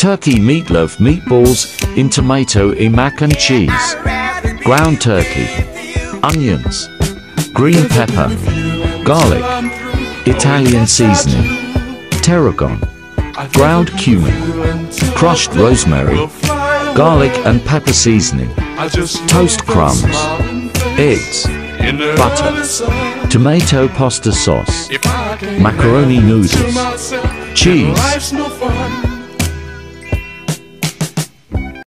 Turkey meatloaf meatballs in tomato imac mac and cheese. Ground turkey. Onions. Green pepper. Garlic. Italian seasoning. Tarragon. Ground cumin. Crushed rosemary. Garlic and pepper seasoning. Toast crumbs. Eggs. Butter. Tomato pasta sauce. Macaroni noodles. Cheese.